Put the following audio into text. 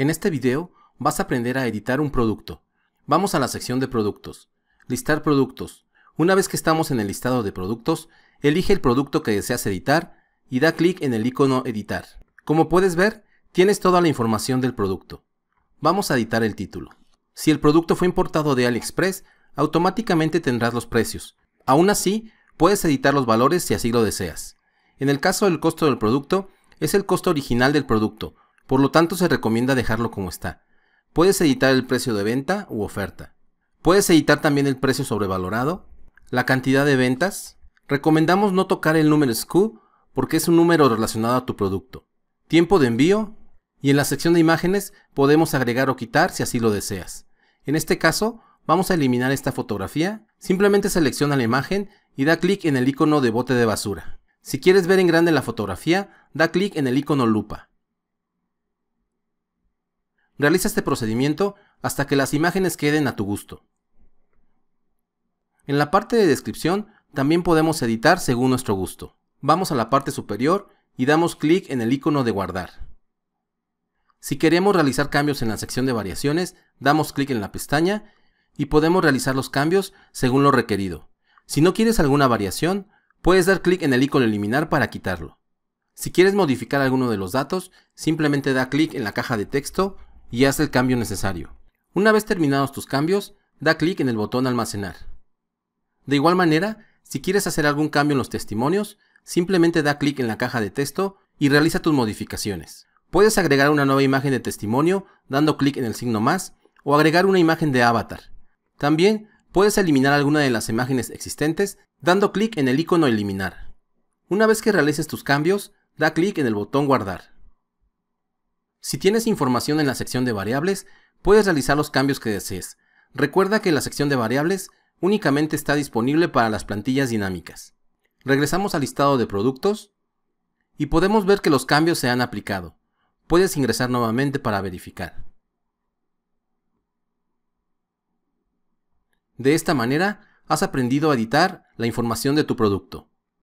En este video vas a aprender a editar un producto. Vamos a la sección de productos. Listar productos. Una vez que estamos en el listado de productos, elige el producto que deseas editar y da clic en el icono editar. Como puedes ver, tienes toda la información del producto. Vamos a editar el título. Si el producto fue importado de AliExpress, automáticamente tendrás los precios. Aún así, puedes editar los valores si así lo deseas. En el caso del costo del producto, es el costo original del producto, por lo tanto se recomienda dejarlo como está. Puedes editar el precio de venta u oferta. Puedes editar también el precio sobrevalorado, la cantidad de ventas. Recomendamos no tocar el número SKU porque es un número relacionado a tu producto. Tiempo de envío y en la sección de imágenes podemos agregar o quitar si así lo deseas. En este caso, vamos a eliminar esta fotografía. Simplemente selecciona la imagen y da clic en el icono de bote de basura. Si quieres ver en grande la fotografía, da clic en el icono lupa. Realiza este procedimiento hasta que las imágenes queden a tu gusto. En la parte de descripción también podemos editar según nuestro gusto. Vamos a la parte superior y damos clic en el icono de guardar. Si queremos realizar cambios en la sección de variaciones, damos clic en la pestaña y podemos realizar los cambios según lo requerido. Si no quieres alguna variación, Puedes dar clic en el icono eliminar para quitarlo. Si quieres modificar alguno de los datos, simplemente da clic en la caja de texto y haz el cambio necesario. Una vez terminados tus cambios, da clic en el botón almacenar. De igual manera, si quieres hacer algún cambio en los testimonios, simplemente da clic en la caja de texto y realiza tus modificaciones. Puedes agregar una nueva imagen de testimonio dando clic en el signo más o agregar una imagen de avatar. También puedes eliminar alguna de las imágenes existentes dando clic en el icono eliminar. Una vez que realices tus cambios, da clic en el botón guardar. Si tienes información en la sección de variables, puedes realizar los cambios que desees. Recuerda que la sección de variables únicamente está disponible para las plantillas dinámicas. Regresamos al listado de productos y podemos ver que los cambios se han aplicado. Puedes ingresar nuevamente para verificar. De esta manera, has aprendido a editar la información de tu producto.